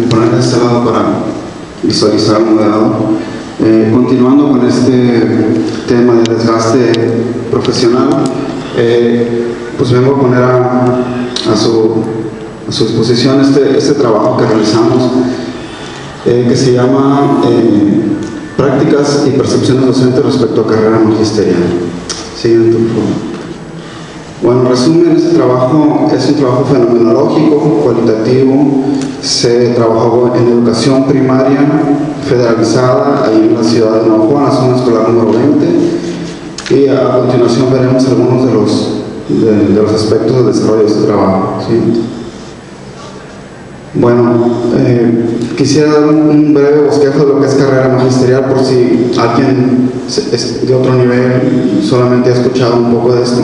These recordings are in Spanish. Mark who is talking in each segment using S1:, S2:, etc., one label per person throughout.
S1: de este lado para visualizar un. Eh, continuando con este tema de desgaste profesional, eh, pues vengo a poner a, su, a su, disposición este, este, trabajo que realizamos, eh, que se llama Prácticas y Percepciones Docentes respecto a carrera magisterial. Siguiente, por favor. Bueno, en resumen, este trabajo es un trabajo fenomenológico, cualitativo, se trabajó en educación primaria federalizada ahí en la ciudad de Nuevo Juan, la zona escolar número 20, y a continuación veremos algunos de los, de, los aspectos del desarrollo de este trabajo. Bueno, eh, quisiera dar un, breve bosquejo de lo que es carrera magisterial por si alguien de otro nivel solamente ha escuchado un poco de esto.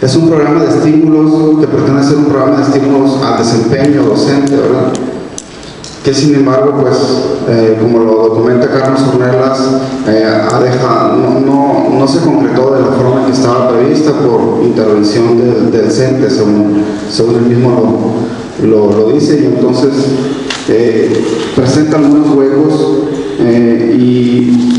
S1: Es un programa de estímulos que pretende ser un programa de estímulos al desempeño docente, ¿verdad? Que sin embargo, pues, eh, como lo documenta Carlos Ornelas, eh, ha dejado, no, se concretó de la forma que estaba prevista por intervención del de docente, según, según él mismo lo, dice, y entonces eh, presenta algunos huecos y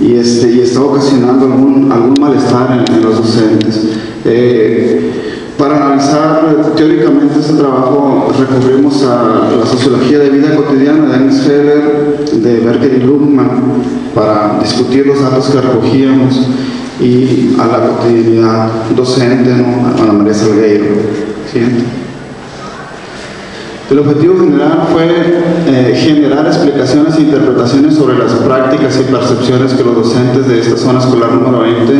S1: y, este, y está ocasionando algún, algún malestar en, los docentes. Eh, para analizar teóricamente este trabajo recurrimos a la sociología de vida cotidiana de Ernst Heller, de Berger y Luhmann, para discutir los datos que recogíamos y a la cotidianidad docente, ¿no? a María Salgueiro. El objetivo general fue eh, generar explicaciones e interpretaciones sobre las prácticas y percepciones que los docentes de esta zona escolar número 20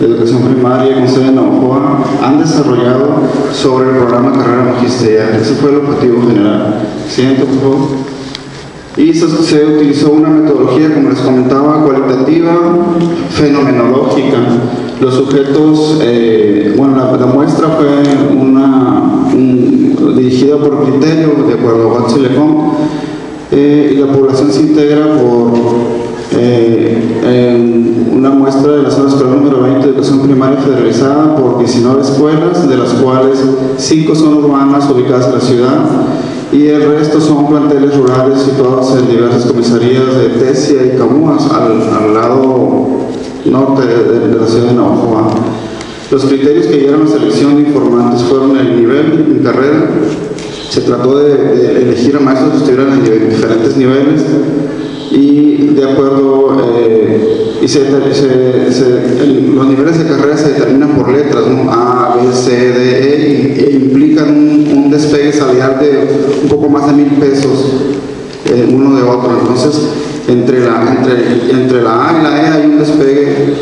S1: de educación primaria con sede en Navajoa han desarrollado sobre el programa Carrera Magisterial. Ese fue el objetivo general. Siguiente, por favor. Y se utilizó una metodología, como les comentaba, cualitativa, fenomenológica. Los sujetos, eh, bueno, la, muestra fue una, dirigida por criterio, de acuerdo a Watson eh, y la población se integra por eh, una muestra de la zona escolar número 20 de educación primaria federalizada por 19 escuelas, de las cuales 5 son urbanas ubicadas en la ciudad y el resto son planteles rurales situados en diversas comisarías de Tesia y Camuas, al, lado norte de, la ciudad de Navajo. Los criterios que a la selección de informantes fueron el nivel en carrera, se trató de, elegir a maestros que estuvieran en diferentes niveles y de acuerdo, y los niveles de carrera se determinan por letras, A, B, C, D, E, e implican un, despegue salarial de un poco más de mil pesos eh, uno de otro. Entonces, entre la, A y la E hay un despegue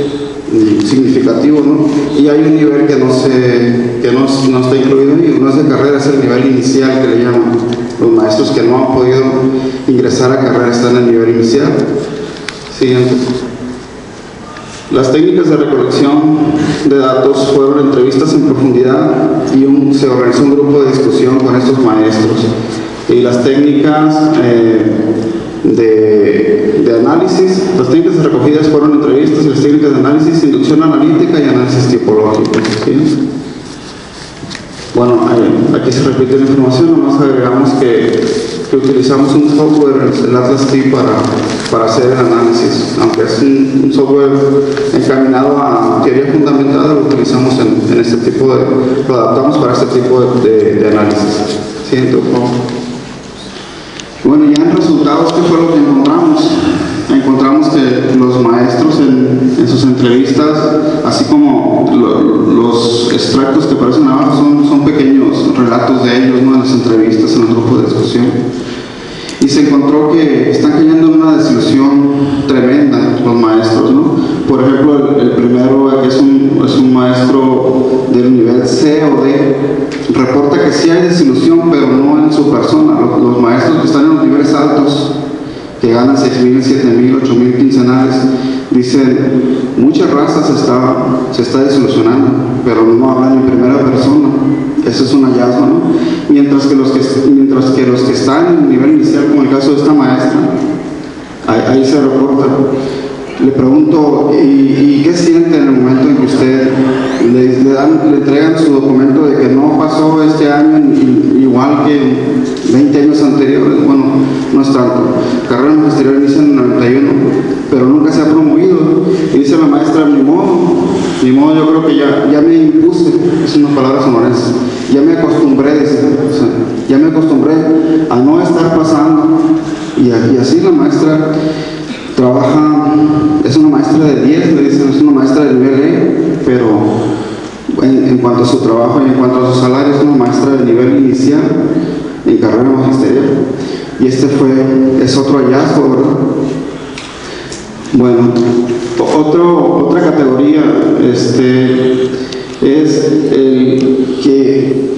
S1: significativo, ¿no? Y hay un nivel que no, se, que no, no está incluido y no es de carrera, es el nivel inicial que le llaman. Los maestros que no han podido ingresar a carrera están en el nivel inicial. Siguiente. Las técnicas de recolección de datos fueron entrevistas en profundidad y se organizó un grupo de discusión con estos maestros. Y las técnicas eh, de, de, análisis, las técnicas recogidas fueron entrevistas y las técnicas de análisis, inducción analítica y análisis tipológico. Bueno, aquí se repite la información, nomás agregamos que, que utilizamos un software, el Atlas para, para hacer el análisis. Aunque es un, software encaminado a teoría fundamentada, lo utilizamos en, este tipo de, lo adaptamos para este tipo de, de, análisis. Siento, bueno, ya en resultados, ¿qué fue lo que encontramos? Encontramos que los maestros en, sus entrevistas, así como extractos que aparecen abajo, son, son pequeños relatos de ellos ¿no? en las entrevistas, en el grupo de discusión. Y se encontró que están cayendo en una desilusión tremenda los maestros. ¿no? Por ejemplo, el, primero, que es un, es un maestro del nivel C o D, reporta que sí hay desilusión, pero no en su persona. Los, maestros que están en los niveles altos, que ganan 6.000, 7.000, 8.000 quincenales, dicen, muchas razas se está, se está desilusionando, pero no hablan en primera persona. Eso es un hallazgo, ¿no? Mientras que los que, mientras que, los que están en el nivel inicial, como el caso de esta maestra, ahí, se reporta. Le pregunto, ¿y, ¿y, qué siente en el momento en que usted le, dan, le entregan su documento de que no pasó este año igual que 20 años anteriores, bueno, no es tanto. Carrera magisterial inicia en el 91, pero nunca se ha promovido. Y dice la maestra, ni modo, ni modo, yo creo que ya, ya me impuse, es una palabra sonorense, ya me acostumbré, dice, o ya me acostumbré a no estar pasando. Y así la maestra trabaja, es una maestra de 10, le dicen, es una maestra de nivel E, pero en, en cuanto a su trabajo y en cuanto a su salario, es una maestra de nivel inicial en carrera magisterial. Y este fue, es otro hallazgo, ¿verdad? Bueno, otro, otra categoría este, es el que,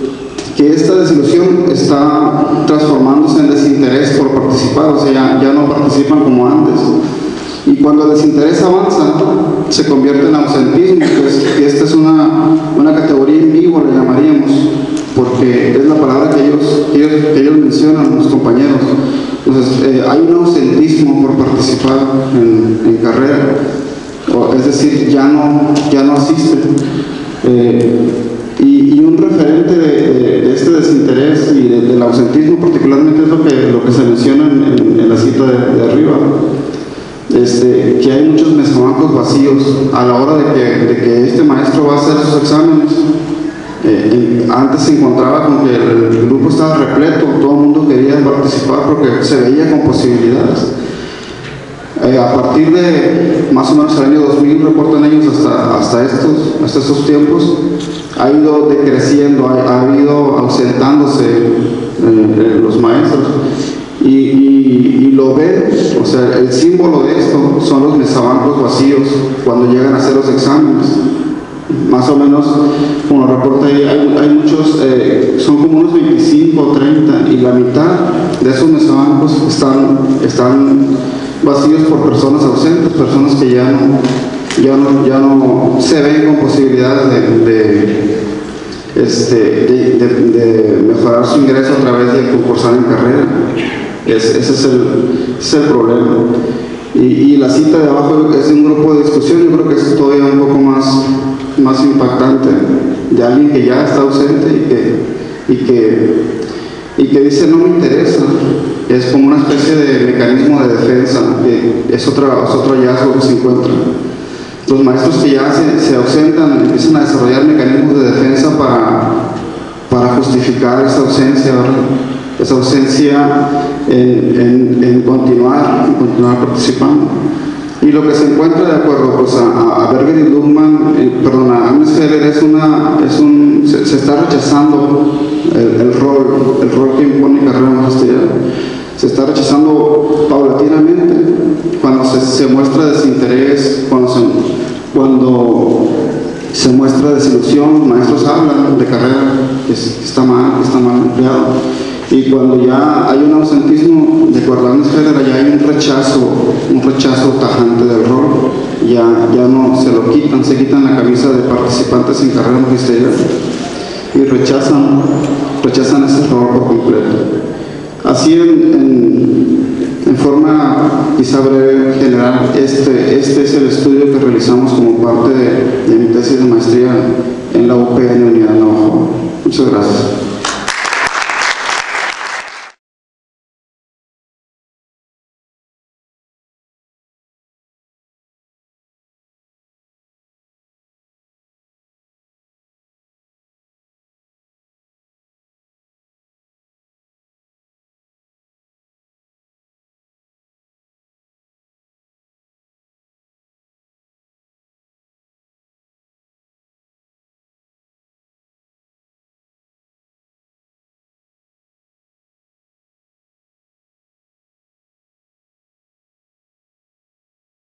S1: que esta desilusión está transformándose en desinterés por participar, o sea, ya, ya no participan como antes. Y cuando el desinterés avanza, se convierte en ausentismo, pues, y esta es una, una categoría ellos, ellos, mencionan, los compañeros. Entonces, eh, hay un ausentismo por participar en, carrera, es decir, ya no, ya no asisten. Eh, y, un referente de, este desinterés y de- del ausentismo particularmente es lo que, lo que se menciona en, la cita de, arriba, este, que hay muchos mesobancos vacíos a la hora de que este maestro va a hacer sus exámenes. Eh, antes se encontraba con que el, grupo estaba repleto, todo el mundo quería participar porque se veía con posibilidades. Eh, a partir de más o menos el año 2000, reportan ellos hasta, hasta, estos, hasta estos tiempos, ha ido decreciendo, ha, ido ausentándose eh, los maestros. Y- y lo ven, o sea, el símbolo de esto son los mesabancos vacíos cuando llegan a hacer los exámenes. Más o menos, como reporta ahí, hay, muchos, eh, son como unos 25 o 30, y la mitad de esos mesabancos están, están vacíos por personas ausentes, personas que ya no, ya no, ya no se ven con posibilidades de, este, de, mejorar su ingreso a través de concursar en carrera. Es- ese, es el, el problema. Y, y la cita de abajo es un grupo de discusión, yo creo que es todavía un poco más, más impactante, de alguien que ya está ausente y que, y que, y que dice no me interesa. Es como una especie de mecanismo de defensa, que es, otra, es otro hallazgo que se encuentra. Los maestros que ya se, se ausentan empiezan a desarrollar mecanismos de defensa para, para justificar esa ausencia, esa ausencia en, en- en continuar, en continuar participando. Y lo que se encuentra de acuerdo pues, a, a Berger y Luhmann, eh, perdón, a Heller es una, es un, se, está rechazando el, rol, el rol que impone carrera magisterial. Se está rechazando paulatinamente cuando se, muestra desinterés, cuando se, cuando se muestra desilusión, maestros hablan de carrera, que es- que está mal, está mal empleado. Y cuando ya hay un ausentismo de Guardanes Federal, ya hay un rechazo, un rechazo tajante del rol, ya, ya no se lo quitan, se quitan la camisa de participantes en carrera magisterial y rechazan, rechazan ese rol por completo. Así en, forma quizá breve general, este, este es el estudio que realizamos como parte de, mi tesis de maestría en la UPN Unidad Navajo. Muchas gracias.